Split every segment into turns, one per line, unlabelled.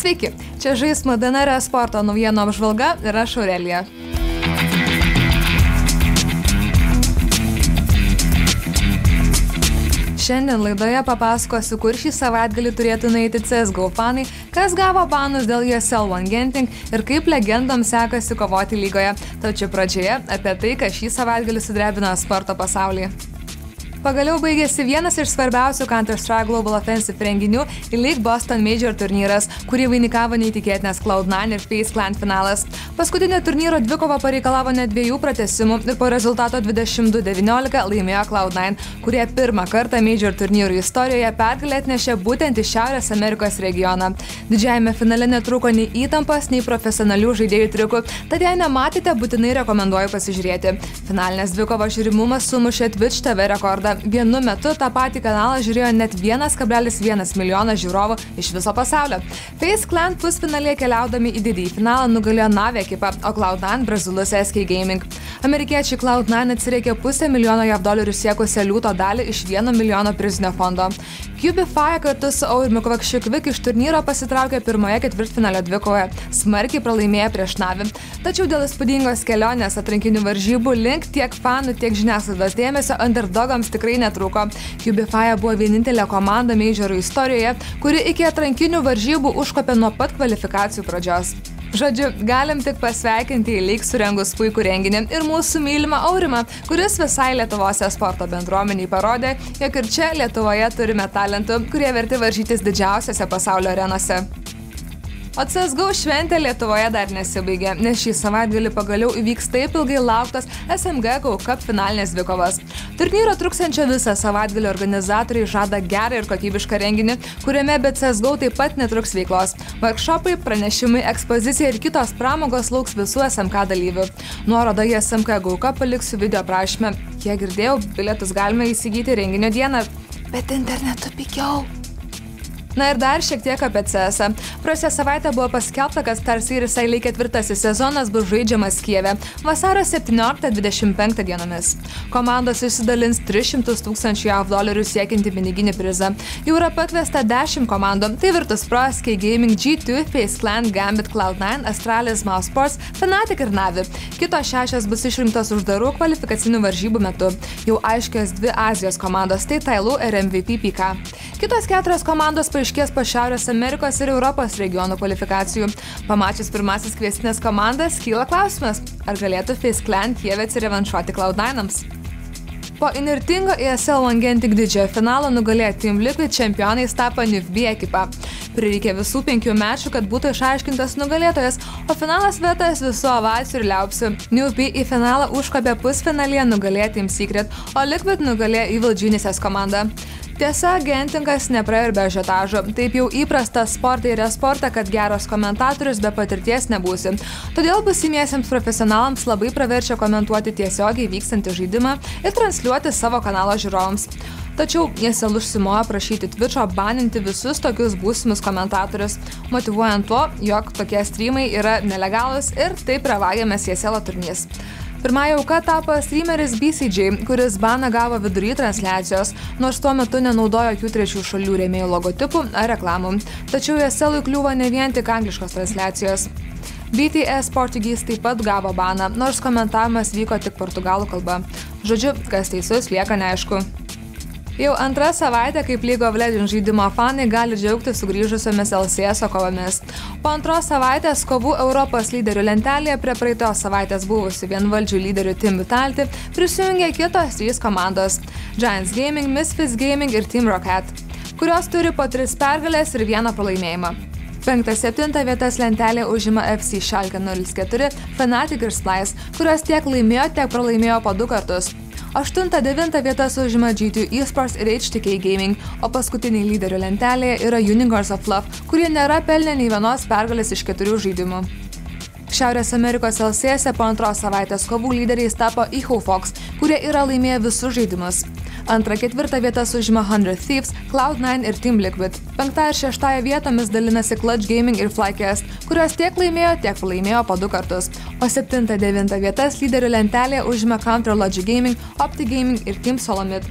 Sveiki, čia Žaismo DNR sporto naujienų apžvalga ir aš Aurelija. Šiandien laidoje papasakosiu, kur šį savaitgalį turėtų nueiti CSGO fanai, kas gavo banus dėl ESL One Genting ir kaip legendoms sekasi kovoti lygoje. Tačiau pradžioje apie tai, kas šį savaitgalį sudrebino sporto pasaulį. Pagaliau baigėsi vienas iš svarbiausių Counter-Strike Global Offensive renginių Elite Boston Major turnyras, kurį vainikavo neįtikėtinas Cloud9 ir Face Clan finalas. Paskutinė turnyro dvikova pareikalavo net dviejų pratesimų ir po rezultato 22-19 laimėjo Cloud9, kurie pirmą kartą Major turnyrų istorijoje pergalę atnešė būtent iš Šiaurės Amerikos regioną. Didžiajame finale netruko nei įtampas, nei profesionalių žaidėjų triukų, tad jei nematėte, būtinai rekomenduoju pasižiūrėti. Finalinės dvikovos žiūrimumas sumušė Twitch TV rekordą rekordą. Vienu metu tą patį kanalą žiūrėjo net 1,1 milijono žiūrovų iš viso pasaulio. Face Clan pusfinalėje keliaudami į didįjį finalą nugalėjo Nave ekipą, o Cloud9 brazilus SK Gaming. Amerikiečiai Cloud9 atsireikė pusę milijono JAV dolerių siekusią liūto dalį iš 1 milijono prizinio fondo. Cubify kartu su Aurimiu Kvakšiukvik iš turnyro pasitraukė pirmoje ketvirtfinalio dvikovoje, smarkiai pralaimėję prieš Navi. Tačiau dėl įspūdingos kelionės atrankinių varžybų link tiek fanų, tiek žiniasklaidos dėmesio underdogams tikrai netrūko. Cubify buvo vienintelė komanda Majorų istorijoje, kuri iki atrankinių varžybų užkopė nuo pat kvalifikacijų pradžios. Žodžiu, galim tik pasveikinti į lyg surengus puikų renginį ir mūsų mylimą Aurimą, kuris visai Lietuvos sporto bendruomeniai parodė, jog ir čia Lietuvoje turime talentų, kurie verti varžytis didžiausiose pasaulio arenose. O CSGO šventė Lietuvoje dar nesibaigė, nes šį savaitgalį pagaliau įvyks taip ilgai lauktas SMG Go Cup finalinės dvikovas. Turnyro truksančio visą savaitgalį organizatoriai žada gerą ir kokybišką renginį, kuriame be CSGO taip pat netruks veiklos. Workshopai, pranešimai, ekspozicija ir kitos pramogos lauks visų SMK dalyvių. Nuorodą į SMK Go Cup paliksiu video prašymę. Kiek girdėjau, bilietus galima įsigyti renginio dieną, bet internetu pigiau. Na ir dar šiek tiek apie CS. Praėjusią savaitę buvo paskelbta, kad Star Series Eilė ketvirtasis sezonas bus žaidžiamas Kieve vasario 17-25 dienomis. Komandos išsidalins 300 tūkstančių JAV dolerių siekinti piniginį prizą. Jau yra pakviesta 10 komandų - tai Virtus Pro, SK Gaming, G2, Face Clan, Gambit, Cloud9, Astralis, Mouse Sports, Fnatic ir Navi. Kitos šešios bus išrinktos uždarų kvalifikacinių varžybų metu. Jau aiškios dvi Azijos komandos - tai Tailų ir MVP PK. Kitos keturios komandos paaiškės po Šiaurės Amerikos ir Europos regionų kvalifikacijų. Pamačius pirmasis kviestinės komandas, kyla klausimas, ar galėtų Face Clan Kievė atsirevanšuoti Cloud9ams. Po inirtingo ESL Langentik didžiojo finalo nugalėjo Team Liquid čempionais tapo NIFB ekipa. Prireikė visų penkių mečių, kad būtų išaiškintas nugalėtojas, o finalas vietas visų ovacijų ir liaupsių. NIFB į finalą užkopė pusfinalyje nugalėjo Team Secret, o Liquid nugalėjo Evil Geniuses komandą. Tiesa, Gentingas nepraėjo ir be žetažo. Taip jau įprasta sportai ir esporte, kad geras komentatorius be patirties nebūsi. Todėl busimiesiems profesionalams labai praverčia komentuoti tiesiogiai vykstantį žaidimą ir transliuoti savo kanalo žiūrovams. Tačiau Jesel užsimojo prašyti Twitch'o baninti visus tokius būsimus komentatorius, motivuojant tuo, jog tokie streamai yra nelegalus ir taip pravagiamas Jeselo turnys. Pirmąją auką tapo streameris BCG, kuris baną gavo vidury transliacijos, nors tuo metu nenaudojo jokių trečių šalių rėmėjų logotipų ar reklamų. Tačiau Jeselui kliūva ne vien tik angliškos transliacijos. BTS Portuguese taip pat gavo baną, nors komentavimas vyko tik portugalų kalba. Žodžiu, kas teisus, lieka neaišku. Jau antrą savaitę, kaip League of Legends žaidimo fanai gali džiaugtis sugrįžusiomis LCS kovomis. Po antros savaitės kovų Europos lyderių lentelėje prie praeitos savaitės buvusių vienvaldžių lyderių Team Vitality prisijungė kitos trys komandos - Giants Gaming, Misfits Gaming ir Team Rocket, kurios turi po tris pergalės ir vieną pralaimėjimą. 5-7 vietas lentelė užima FC Schalke 04, Fnatic ir Splice, kurios tiek laimėjo, tiek pralaimėjo po du kartus. 8-9 vietas užima G2 eSports ir HTK Gaming, o paskutiniai lyderių lentelėje yra Unicorns of Love, kurie nėra pelnę nei vienos pergalės iš keturių žaidimų. Šiaurės Amerikos LCS po antros savaitės kovų lyderiais tapo Echo Fox, kurie yra laimėję visus žaidimus. Antrą ketvirtą vietas užima 100 Thieves, Cloud9 ir Team Liquid. Penktąją ir šeštąją vietomis dalinasi Clutch Gaming ir Flycast, kurios tiek laimėjo, tiek pralaimėjo po du kartus. O septintą devintą vietas lyderių lentelėje užima Counter Logic Gaming, Opti Gaming ir Team Solomid.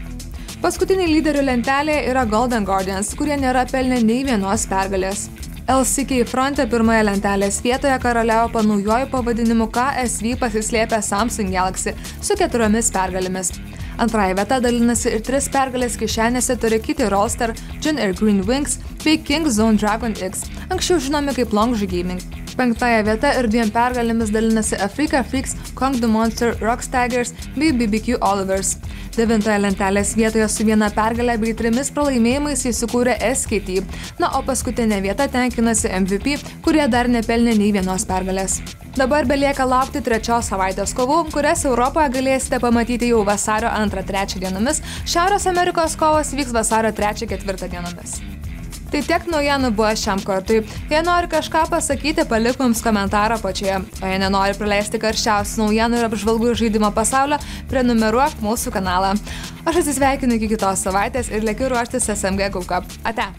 Paskutiniai lyderių lentelėje yra Golden Guardians, kurie nėra pelnę nei vienos pergalės. LCK fronte pirmoje lentelės vietoje karaliavo panaujoju pavadinimu KSV pasislėpę Samsung Galaxy su keturiomis pergalėmis. Antrąją vietą dalinasi ir tris pergalės kišenėse turi kiti Rollstar, Jin ir Green Wings bei King Zone Dragon X, anksčiau žinomi kaip Longžu Gaming. Penktąją vietą ir dviem pergalėmis dalinasi Africa Freaks, Kong the Monster, Rockstaggers bei BBQ Olivers. Devintoje lentelės vietoje su viena pergalė bei trimis pralaimėjimais įsikūrė SKT, na o paskutinė vieta tenkinasi MVP, kurie dar nepelnė nei vienos pergalės. Dabar belieka laukti trečios savaitės kovų, kurias Europoje galėsite pamatyti jau vasario 2-3 dienomis, Šiaurės Amerikos kovos vyks vasario 3-4 dienomis. Tai tiek naujienų buvo šiam kartui. Jei nori kažką pasakyti, palik mums komentarą pačioje. O jei nenori praleisti karščiausių naujienų ir apžvalgų žaidimo pasaulio, prenumeruok mūsų kanalą. Aš atsisveikinu iki kitos savaitės ir lėkiu ruoštis SMG Cup. Ate.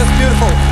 Just beautiful.